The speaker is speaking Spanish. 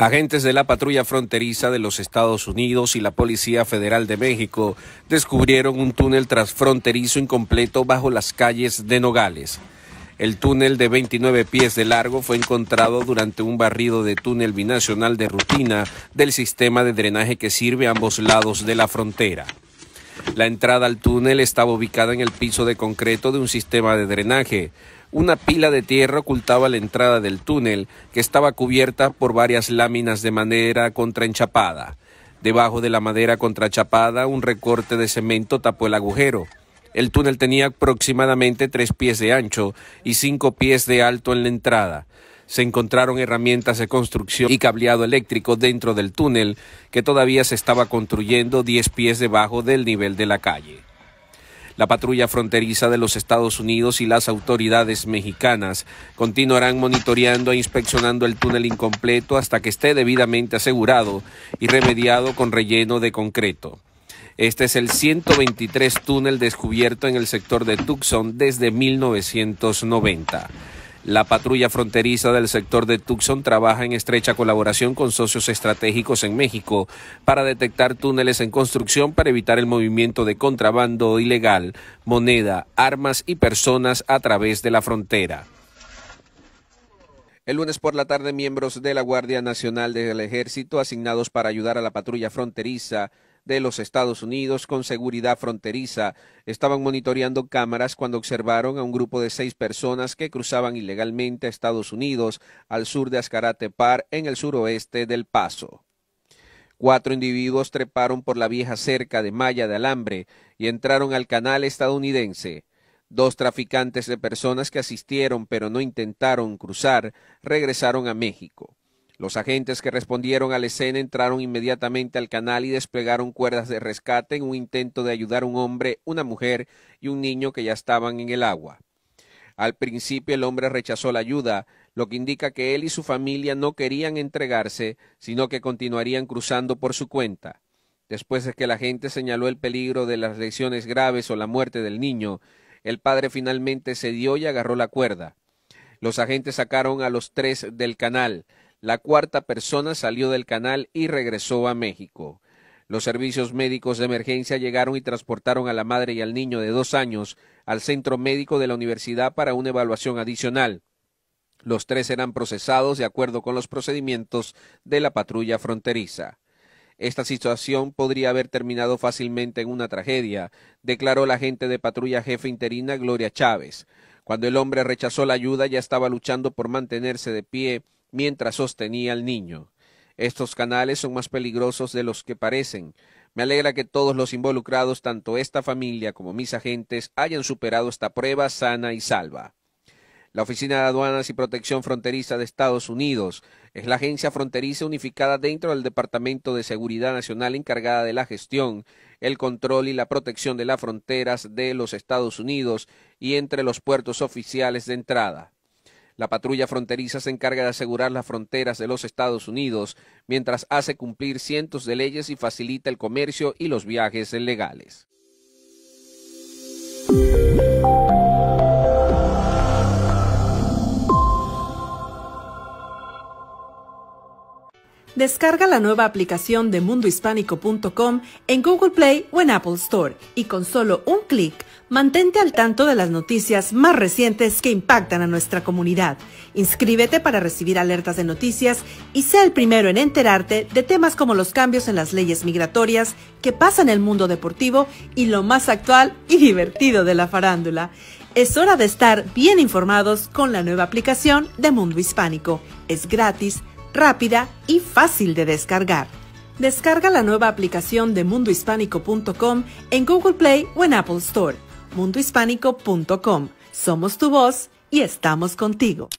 Agentes de la patrulla fronteriza de los Estados Unidos y la Policía Federal de México descubrieron un túnel transfronterizo incompleto bajo las calles de Nogales. El túnel de 29 pies de largo fue encontrado durante un barrido de túnel binacional de rutina del sistema de drenaje que sirve a ambos lados de la frontera. La entrada al túnel estaba ubicada en el piso de concreto de un sistema de drenaje. Una pila de tierra ocultaba la entrada del túnel, que estaba cubierta por varias láminas de madera contraenchapada. Debajo de la madera contrachapada, un recorte de cemento tapó el agujero. El túnel tenía aproximadamente tres pies de ancho y cinco pies de alto en la entrada. Se encontraron herramientas de construcción y cableado eléctrico dentro del túnel, que todavía se estaba construyendo diez pies debajo del nivel de la calle. La patrulla fronteriza de los Estados Unidos y las autoridades mexicanas continuarán monitoreando e inspeccionando el túnel incompleto hasta que esté debidamente asegurado y remediado con relleno de concreto. Este es el 123 túnel descubierto en el sector de Tucson desde 1990. La patrulla fronteriza del sector de Tucson trabaja en estrecha colaboración con socios estratégicos en México para detectar túneles en construcción para evitar el movimiento de contrabando ilegal, moneda, armas y personas a través de la frontera. El lunes por la tarde, miembros de la Guardia Nacional del Ejército asignados para ayudar a la patrulla fronteriza de los Estados Unidos con seguridad fronteriza estaban monitoreando cámaras cuando observaron a un grupo de seis personas que cruzaban ilegalmente a Estados Unidos al sur de Ascarate Par en el suroeste del Paso. Cuatro individuos treparon por la vieja cerca de malla de alambre y entraron al canal estadounidense. Dos traficantes de personas que asistieron pero no intentaron cruzar regresaron a México. Los agentes que respondieron a la escena entraron inmediatamente al canal y desplegaron cuerdas de rescate en un intento de ayudar a un hombre, una mujer y un niño que ya estaban en el agua. Al principio el hombre rechazó la ayuda, lo que indica que él y su familia no querían entregarse, sino que continuarían cruzando por su cuenta. Después de que la gente señaló el peligro de las lesiones graves o la muerte del niño, el padre finalmente cedió y agarró la cuerda. Los agentes sacaron a los tres del canal. La cuarta persona salió del canal y regresó a México. Los servicios médicos de emergencia llegaron y transportaron a la madre y al niño de dos años al centro médico de la universidad para una evaluación adicional. Los tres serán procesados de acuerdo con los procedimientos de la patrulla fronteriza. Esta situación podría haber terminado fácilmente en una tragedia, declaró la agente de patrulla jefe interina Gloria Chávez. Cuando el hombre rechazó la ayuda ya estaba luchando por mantenerse de pie mientras sostenía al niño. Estos canales son más peligrosos de los que parecen. Me alegra que todos los involucrados, tanto esta familia como mis agentes, hayan superado esta prueba sana y salva. La Oficina de Aduanas y Protección Fronteriza de Estados Unidos es la agencia fronteriza unificada dentro del Departamento de Seguridad Nacional encargada de la gestión, el control y la protección de las fronteras de los Estados Unidos y entre los puertos oficiales de entrada. La patrulla fronteriza se encarga de asegurar las fronteras de los Estados Unidos mientras hace cumplir cientos de leyes y facilita el comercio y los viajes legales. Descarga la nueva aplicación de mundohispánico.com en Google Play o en Apple Store y con solo un clic mantente al tanto de las noticias más recientes que impactan a nuestra comunidad. Inscríbete para recibir alertas de noticias y sea el primero en enterarte de temas como los cambios en las leyes migratorias que pasan en el mundo deportivo y lo más actual y divertido de la farándula. Es hora de estar bien informados con la nueva aplicación de Mundo Hispánico. Es gratis rápida y fácil de descargar. Descarga la nueva aplicación de mundohispánico.com en Google Play o en Apple Store. mundohispánico.com. Somos tu voz y estamos contigo.